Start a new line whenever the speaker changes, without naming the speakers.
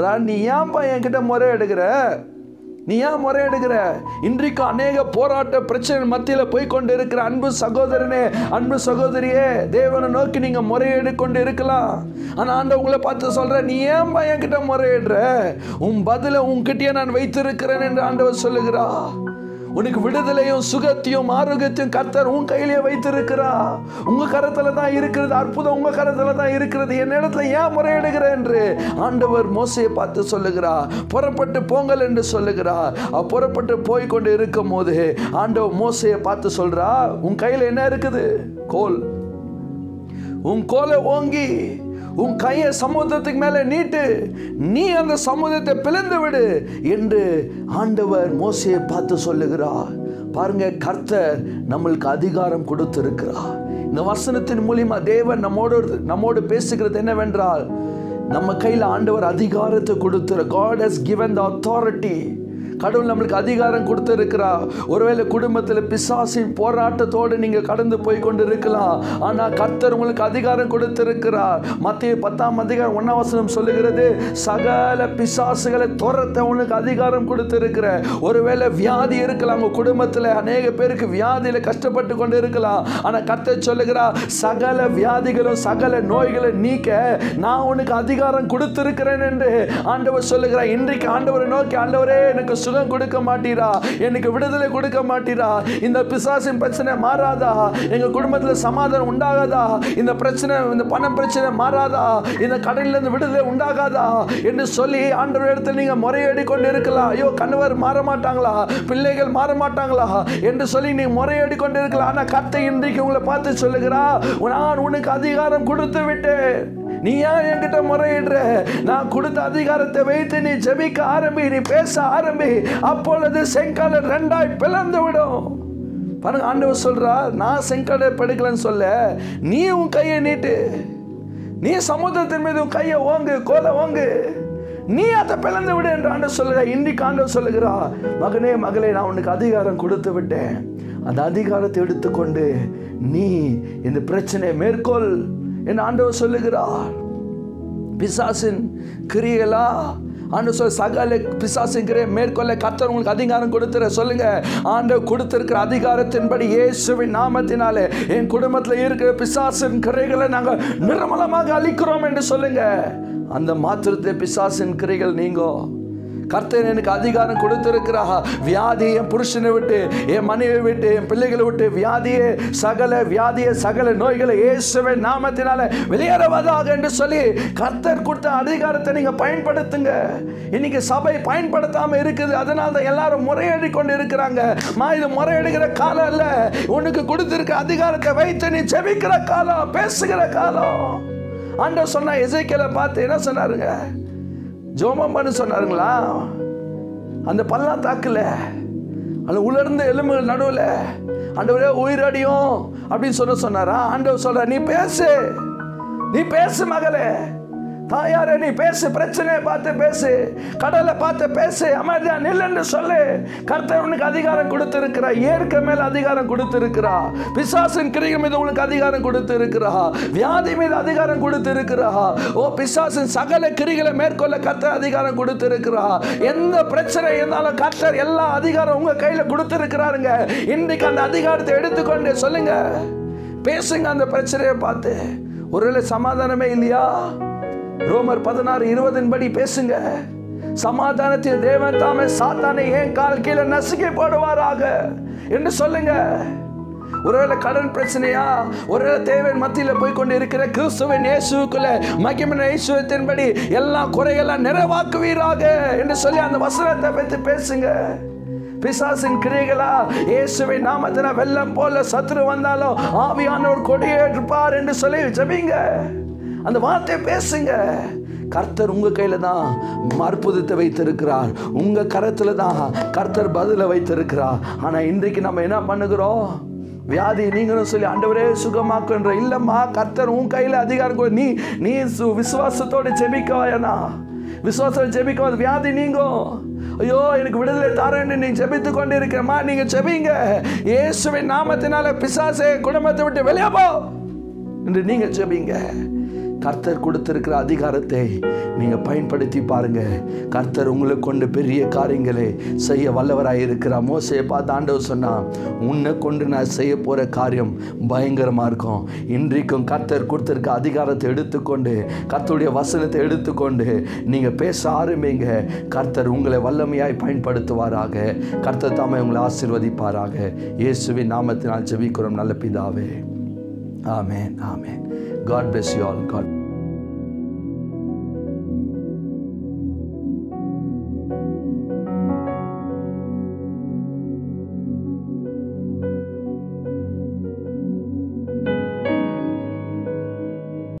நீ ஏன்பா என்கிட்ட முறை எடுக்கிற நீ ஏன் முறை எடுக்கிற இன்றைக்கு அநேக போராட்ட பிரச்சனை மத்தியில் போய் கொண்டு இருக்கிற அன்பு சகோதரனே அன்பு சகோதரியே தேவனை நோக்கி நீங்க முறையிடு கொண்டு இருக்கலாம். ஆனால் ஆண்ட உங்களை பார்த்து சொல்ற நீ ஏன்பா என்கிட்ட முறையிடுற? உன் பதில உன்கிட்டயே நான் வைத்திருக்கிறேன் என்று ஆண்டவர் சொல்லுகிறா உனக்கு விடுதலையும் சுகத்தையும் ஆரோக்கியத்தையும் கர்த்தர் உன் கையிலே வைத்திருக்கிறா உங்க கரத்துல தான் இருக்கிறது அற்புதம் உங்க கரத்துல தான் இருக்கிறது. என் இடத்துல ஏன் முறையிடுகிற என்று ஆண்டவர் மோசையை பார்த்து சொல்லுகிறா புறப்பட்டு போங்கள் என்று சொல்லுகிறா புறப்பட்டு போய் கொண்டு இருக்கும் போது ஆண்டவர் மோசையை பார்த்து சொல்றா உன் கையில என்ன இருக்குது? கோல். உன் கோலை ஓங்கி உன் கையை சமுத்திரத்துக்கு மேலே நீட்டு. நீ அந்த சமுதிரத்தை பிளந்து விடு என்று ஆண்டவர் மோசையை பார்த்து சொல்லுகிறார். பாருங்க கர்த்தர் நம்மளுக்கு அதிகாரம் கொடுத்திருக்கிறார். இந்த வசனத்தின் மூலியமா தேவன் நம்மோடு நம்மோடு பேசுகிறது என்னவென்றால் நம்ம கையில் ஆண்டவர் அதிகாரத்தை கொடுத்துரு God has given the authority கடவுள் நம்மளுக்கு அதிகாரம் கொடுத்திருக்கிறா. ஒருவேளை குடும்பத்தில் பிசாசின் போராட்டத்தோடு நீங்கள் கடந்து போய் கொண்டு இருக்கலாம் ஆனால் கர்த்தர் உங்களுக்கு அதிகாரம் கொடுத்திருக்கிறார். மத்திய பத்தாம் அதிகாரம் ஒன்னாம் சொல்லுகிறது சகல பிசாசுகளை துரத்த உனக்கு அதிகாரம் கொடுத்திருக்கிற. ஒருவேளை வியாதி இருக்கலாம் உங்கள் குடும்பத்தில் அநேக பேருக்கு வியாதியில் கஷ்டப்பட்டு கொண்டு இருக்கலாம் ஆனால் கர்த்தர் சொல்லுகிறார் சகல வியாதிகளும் சகல நோய்களை நீக்க நான் உனக்கு அதிகாரம் கொடுத்திருக்கிறேன் என்று ஆண்டவர் சொல்லுகிறார். இன்றைக்கு ஆண்டவரை நோக்கி ஆண்டவரே எனக்கு சுகம் கொடுக்க மாட்டீரா? எனக்கு விடுதலை கொடுக்க மாட்டீரா? இந்த பிசாசின் பிரச்சனை மாறாதா? எங்கள் குடும்பத்தில் சமாதானம் உண்டாகாதா? இந்த பிரச்சனை இந்த பண பிரச்சனை மாறாதா? இந்த கடலில் விடுதலை உண்டாகாதா? என்று சொல்லி ஆண்டவர் இடத்துல நீங்கள் முறையடி கொண்டு இருக்கலாம் ஐயோ கணவர் மாற மாட்டாங்களா பிள்ளைகள் மாற மாட்டாங்களா என்று சொல்லி நீ முறையடி கொண்டு இருக்கலாம் ஆனால் கத்தை இன்றைக்கு உங்களை பார்த்து சொல்லுகிறா நான் உனக்கு அதிகாரம் கொடுத்து விட்டேன். நீ ஏன் என்கிட்ட முறையிடுற? நான் கொடுத்த அதிகாரத்தை வைத்து நீ ஜெபிக்க ஆரம்பி நீ பேச ஆரம்பி அப்பொழுது செங்கலை ரெண்டாய் பிளந்து விடும். பாருங்க ஆண்டவர் சொல்றா நான் செங்கலை படுக்கலன்னு சொல்ல நீ உன் கையை நீட்டு. நீ சமுத்திரத்தின் மீது உன் கையை ஓங்கு கோலை ஓங்கு. நீ அதை பிளந்து விடு என்று ஆண்டவர் சொல்லுற இன்றைக்கு ஆண்டவர் சொல்லுகிறா மகனே மகளே நான் உனக்கு அதிகாரம் கொடுத்து விட்டேன். அந்த அதிகாரத்தை எடுத்துக்கொண்டு நீ இந்த பிரச்சனையை மேற்கொள் என்று ஆண்டவர் சொல்லுகிறார். பிசாசின் கிரியலா ஆண்டு சொல்ல சகல பிசாசுங்கிற மேற்கொள்ள கத்தர் உங்களுக்கு அதிகாரம் கொடுத்துற சொல்லுங்க. ஆண்டு கொடுத்திருக்கிற அதிகாரத்தின்படி இயேசுவின் நாமத்தினாலே என் குடும்பத்தில் இருக்கிற பிசாசின் கிரைகளை நாங்கள் நிர்மலமாக அழிக்கிறோம் என்று சொல்லுங்க. அந்த மாத்திரத்தை பிசாசின் கிரைகள் நீங்கோ? கர்த்தர் எனக்கு அதிகாரம் கொடுத்திருக்கிறா வியாதி என் புருஷனை விட்டு என் மனைவி விட்டு என் பிள்ளைகளை விட்டு வியாதியே சகல வியாதியே சகல நோய்களை இயேசுவை நாமத்தினால வெளியேறவதாக என்று சொல்லி கர்த்தர் கொடுத்த அதிகாரத்தை நீங்க பயன்படுத்துங்க. இன்னைக்கு சபை பயன்படுத்தாம இருக்குது. அதனால தான் எல்லாரும் முறையடி கொண்டு இருக்கிறாங்க மா இது முறையடிக்கிற காலம் இல்ல உனக்கு கொடுத்திருக்க அதிகாரத்தை வைத்து நீ ஜெபிக்கிற காலம் பேசுகிற காலம். ஆண்டவர் சொன்ன எசைக்கலை பார்த்து என்ன சொன்னாருங்க? ஜோமம்மான்னு சொன்னாருங்களா? அந்த பள்ளத்தாக்குல அந்த உலர்ந்த எலும்புகள் நடுவில். ஆண்டவரே உயிரடியும் அப்படின்னு சொல்ல சொன்னாரா? ஆண்டவர் சொல்ற நீ பேசு. நீ பேசு மகளே. தாயாரே நீ பேசு பிரச்சனையை பார்த்து பேசு. கடலை பார்த்து பேசு. அமைதியா நில்லுன்னு சொல்லு. கர்த்தர் உனக்கு அதிகாரம் கொடுத்திருக்கிறா ஏற்க மேல அதிகாரம் கொடுத்திருக்கிறா பிசாசின் கிரிகள் மீது உனக்கு அதிகாரம் கொடுத்திருக்கிறா வியாதி மீது அதிகாரம் கொடுத்திருக்கிறா ஓ பிசாசின் சகல கிரிகளை மேற்கொள்ள கர்த்தர் அதிகாரம் கொடுத்திருக்கிறா எந்த பிரச்சனை இருந்தாலும் கர்த்தர் எல்லா அதிகாரம் உங்க கையில கொடுத்திருக்கிறாருங்க. இன்னைக்கு அந்த அதிகாரத்தை எடுத்துக்கொண்டு சொல்லுங்க. பேசுங்க அந்த பிரச்சனையை பார்த்து. ஒருவேளை சமாதானமே இல்லையா? ரோமர் பதினாறு இருபதின் படி பேசுங்க. சமாதானத்தில் தேவன் தாமே சாத்தானை ஏன் கால் கீழே நசுக்கி போடுவாராக? என்று சொல்லுங்க. ஒருவேளை கடன் பிரச்சனையா? ஒருவேளை தேவன் மத்தியில் போய் கொண்டு இருக்கிற கிறிஸ்துவின் இயேசுக்குள்ள மகிமன் ஐஸ்வரத்தின்படி எல்லா குறையெல்லாம் நிறைவாக்குவீராக? என்று சொல்லி அந்த வசனத்தை பற்றி பேசுங்க. பிசாசின் கிரியைகளா? இயேசுவை நாமத்தின வெள்ளம் போல சத்துரு வந்தாலும் ஆவியானோர் கொடியேற்றுப்பார் என்று சொல்லி ஜபிங்க. அந்த வார்த்தையை பேசுங்க. கர்த்தர் உங்க கையில தான் அற்புதத்தை வைத்திருக்கிறார். உங்க கரத்துல தான் கர்த்தர் பதில வைத்திருக்கிறார். ஆனா இன்றைக்கு நம்ம என்ன பண்ணுகிறோம்? வியாதி நீங்களும் சொல்லி ஆண்டவரே சுகமாக்குன்ற. இல்லம்மா கர்த்தர் உன் கையில அதிகாரம் நீ நீ சு- விசுவாசத்தோட ஜெபிக்கவாயனா வேணா விசுவாசம் ஜெபிக்க வியாதி நீங்கும். ஐயோ எனக்கு விடுதலை தாரேன்னு நீ ஜெபித்து கொண்டு இருக்கிறமா நீங்க ஜெபிங்க. இயேசுவின் நாமத்தினால பிசாசே குடும்பத்தை விட்டு வெளியே போ. என்று நீங்க ஜெபிங்க. கர்த்தர் கொடுத்திருக்கிற அதிகாரத்தை நீங்கள் பயன்படுத்தி பாருங்க. கர்த்தர் உங்களை கொண்டு பெரிய காரியங்களை செய்ய வல்லவராக இருக்கிறார். மோசையை பார்த்து ஆண்டவர் சொன்னால் உன்னை கொண்டு நான் செய்ய போகிற காரியம் பயங்கரமாக இருக்கும். இன்றைக்கும் கர்த்தர் கொடுத்துருக்க அதிகாரத்தை எடுத்துக்கொண்டு கர்த்தருடைய வசனத்தை எடுத்துக்கொண்டு நீங்கள் பேச ஆரம்பிங்க. கர்த்தர் உங்களை வல்லமையாய் பயன்படுத்துவாராக. கர்த்தர் தாமே உங்களை ஆசீர்வதிப்பாராக. இயேசுவின் நாமத்தினால் ஜெபிக்கிறோம் நல்ல பிதாவே. ஆமேன் ஆமேன். God bless you all. God